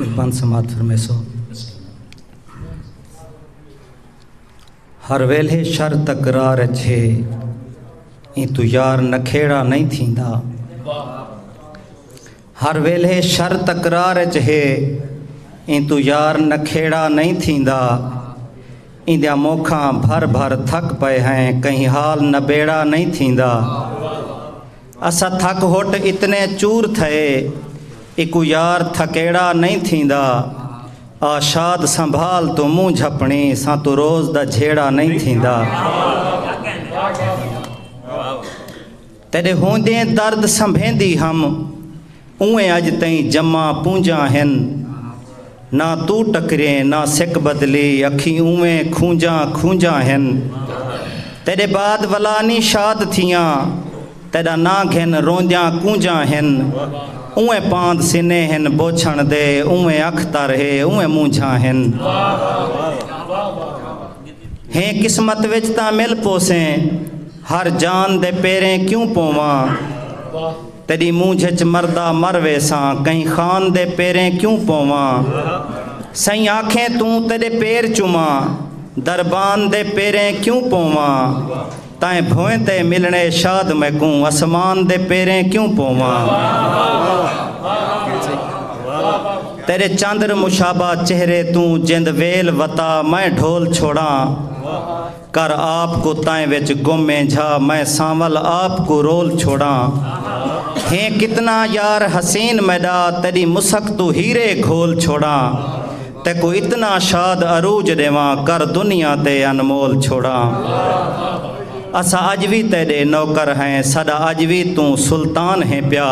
पंज समात फरमेसो हर वेले शर तकरार छे ई तू यार नखेड़ा नहीं थींदा हर वेले शर तकरार चे ई तू यार नखेड़ा नहीं थींदा इंदिया मोखा भर भर थक पए हैं कहीं हाल नबेड़ा नहीं थींदा असा थक होट इतने चूर थे इकु यार थकेड़ा नहीं थींदा आशाद संभाल तू मुंह झपणी सा तू रोज़ दा झेड़ा नहीं थींदा तेरे हूंदे दर्द संभेंदी हम उएं अज ताईं जमा पूंजा हन ना तू टकरे ना सिक बदली अखी उवें खूंजा खूंजा हन तेरे बाद वलानी शाद थियां तेरा ना घिन रोंदियाँ कूंजा हन उवें पांद सिने हन बोछण दे उवें अख तरहे उवें मूंझा हन हे किस्मत विच तां मिल पोसें हर जान दे पेरें क्यों पोवां तेरी मूंझ च मरदा मर वेसां कहीं खान दे पेरें क्यों पोवां सही आखें तूं तेरे पेर चुमा दरबान दे पेरें क्यों पोवां ताए भोएँ ते मिलने शाद मैकूं आसमान दे पेरें क्यों पोवां? तेरे चांदर मुशाबा चेहरे तू जिंद वेल वता, मैं ढोल छोड़ा। कर आपको ताए विच गुमे झा, मैं सांवल आपको रोल छोड़ा। हे कितना यार हसीन मैडा तेरी मुसक तू हीरे घोल छोड़ा। ते को इतना शाद अरूज देवा, कर दुनिया ते अनमोल छोड़ा। असा अज भी तेरे नौकर हैं सदा भी तू सुल्तान है प्या।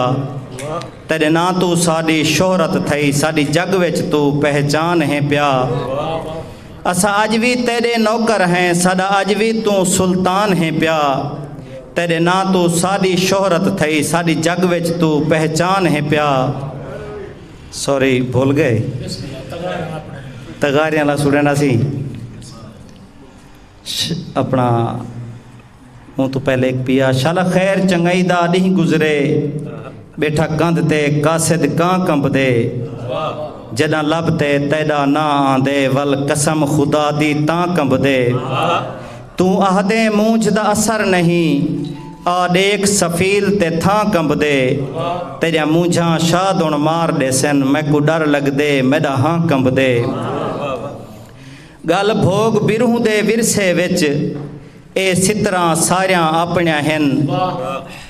तेरे ना तू साड़ी शोहरत थई, साड़ी जग विच तू पहचान है प्या। असा अज भी तेरे नौकर हैं सदा भी तू सुल्तान है प्या। तेरे ना तू साड़ी शोहरत थई, साड़ी जग विच तू पहचान है प्या। सॉरी, भूल गए। तगारियाँ ला सुड़ना सी अपना हूँ तो पहले एक पिया शाला खैर चंगाई दा ॾींहुं गुज़रे बेठा कंध ते कासिद कां कंबदे जॾां लब ते तेॾा ना आंदे वल कसम खुदा दी तां कंबदे तू आहदे मूंझ दा असर नहीं आ देख सफील ते थां कंबदे तेजा मूंझां शादुण मार ॾेसन मैकू डर लगदे मेॾा हां कंबदे गल भोग बिरूह दे विरसे विच ए सितरा सारियाँ अपनियाँ हन।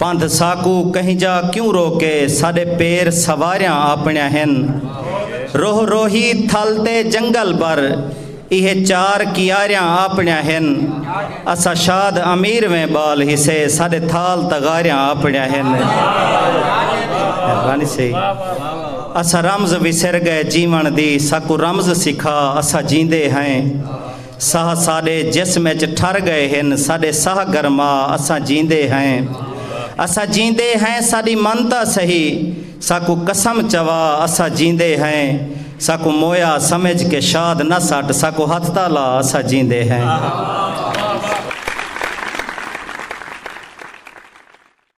पंध साकू कहीं जा क्यों रोके? साडे पैर सवारियाँ अपनियाँ हन। रोह रोही थल ते जंगल पर, इहे चार कियारियाँ अपनियाँ हन। असा शाद अमीर में बाल हिसे, साडे थाल तगारियाँ अपनियाँ हन। मेहरबानी से असा रमज विसर गए जीवन दी, साकू रमज सिखा, असा जींदे हैं। साह साडे जिसम च ठर गए हैं साडे साह गरमा असा जींदे हैं। असा जींदे हैं, साडी मनता सही। साकू कसम चवा, असा जींदे हैं। साकू मोया समझ के शाद न सट, साकू हथ ताला असा जींदे हैं।